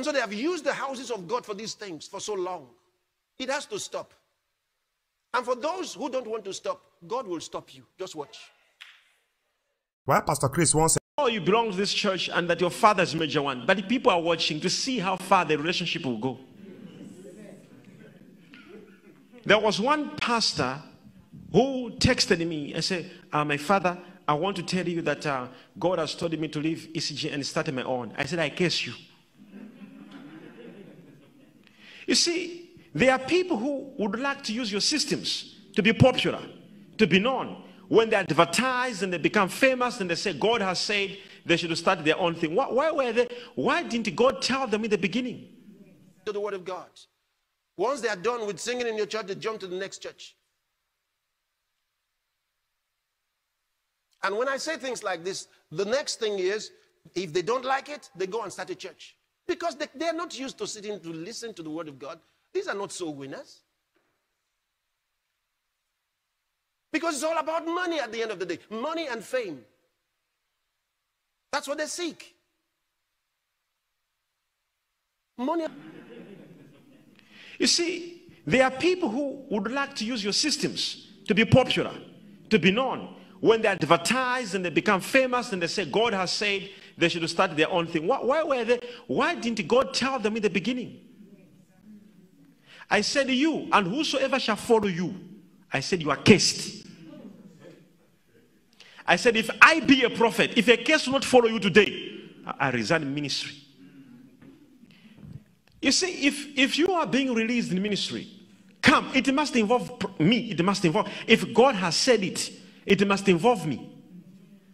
And so they have used the houses of God for these things for so long. It has to stop. And for those who don't want to stop, God will stop you. Just watch. Well, Pastor Chris once said, Oh, you belong to this church and that your father is major one. But the people are watching to see how far the relationship will go. There was one pastor who texted me and said, uh, My father, I want to tell you that uh, God has told me to leave ECG and start my own. I said, I curse you. You see, there are people who would like to use your systems to be popular, to be known. When they advertise and they become famous and they say God has said they should start their own thing. Why, why were they? Why didn't God tell them in the beginning? To the word of God. Once they are done with singing in your church, they jump to the next church. And when I say things like this, the next thing is if they don't like it, they go and start a church. Because they, they're not used to sitting to listen to the word of God. These are not soul winners. Because it's all about money at the end of the day money and fame. That's what they seek. Money. You see, there are people who would like to use your systems to be popular, to be known. When they advertise and they become famous and they say God has said they should start their own thing. Why, why were they? Why didn't God tell them in the beginning? I said you, and whosoever shall follow you, I said you are cursed. I said, if I be a prophet, if a curse will not follow you today, I resign ministry. You see, if, if you are being released in ministry, come. It must involve me. It must involve. If God has said it, it must involve me.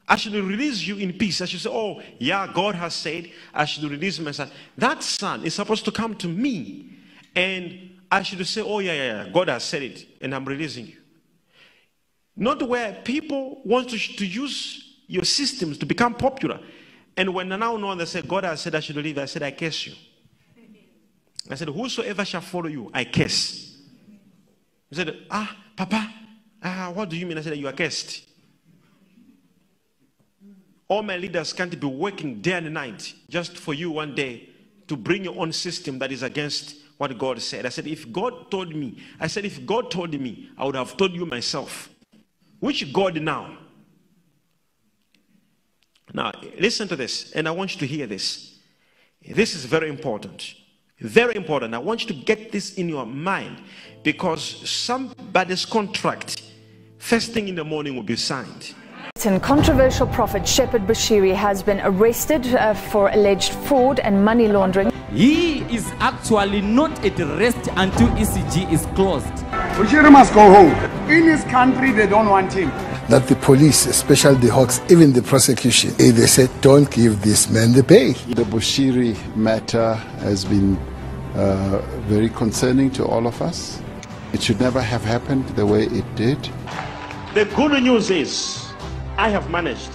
I should release you in peace. I should say, Oh, yeah, God has said I should release my son. That son is supposed to come to me. And I should say, Oh, yeah, yeah, yeah, God has said it, and I'm releasing you. Not where people want to, to use your systems to become popular. And when now know they say, God has said I should leave, I said, I curse you. I said, Whosoever shall follow you, I curse. He said, Ah, Papa, ah, what do you mean? I said, You are cursed. All my leaders can't be working day and night just for you one day to bring your own system that is against what God said. I said, If God told me, I said, If God told me, I would have told you myself. Which God now? Now, listen to this, and I want you to hear this. This is very important. Very important. I want you to get this in your mind because somebody's contract, first thing in the morning, will be signed. And controversial prophet Shepherd Bushiri has been arrested uh, for alleged fraud and money laundering. He is actually not at rest until ECG is closed. Bushiri must go home. In his country, they don't want him. That the police, especially the Hawks, even the prosecution, eh, they said, don't give this man the bail. The Bushiri matter has been uh, very concerning to all of us. It should never have happened the way it did. The good news is I have managed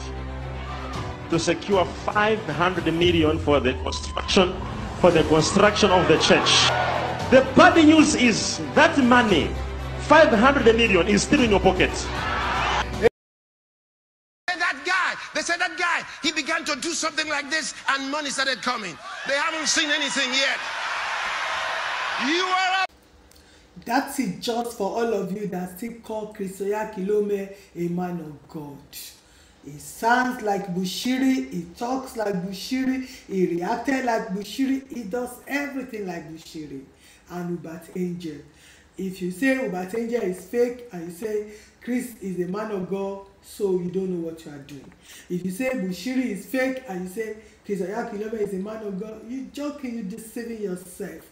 to secure 500 million for the construction for the construction of the church. The bad news is that money, 500 million, is still in your pocket. That guy, they said that guy, he began to do something like this and money started coming. They haven't seen anything yet. You are a That's it just for all of you that still call Christoya Kilome a man of God. He sounds like Bushiri, he talks like Bushiri, he reacted like Bushiri, he does everything like Bushiri and Ubat Angel. If you say Ubat Angel is fake and you say Chris is a man of God, so you don't know what you are doing. If you say Bushiri is fake and you say Chris Oyakilome is a man of God, you joking, you deceiving yourself.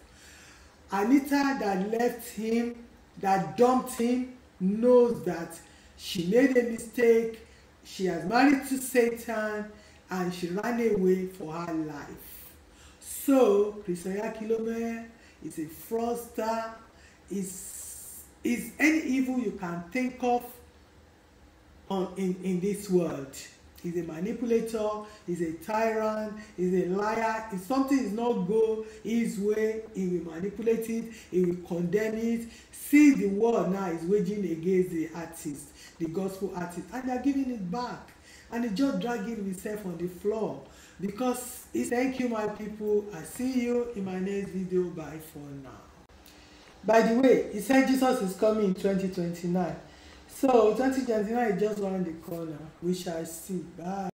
Anita that left him, that dumped him, knows that she made a mistake she has married to Satan and she ran away for her life. So, Christoya Kilome is a fraudster, is, is any evil you can think of on, in, in this world he's a manipulator he's a tyrant he's a liar if something is not go his way he will manipulate it he will condemn it. See the world now is waging against the artist the gospel artist and they are giving it back. And he just dragging himself on the floor. Because he thank you my people. I see you in my next video. Bye for now. By the way he said jesus is coming in 2029 So 2029 is just around the corner. We shall see. Bye.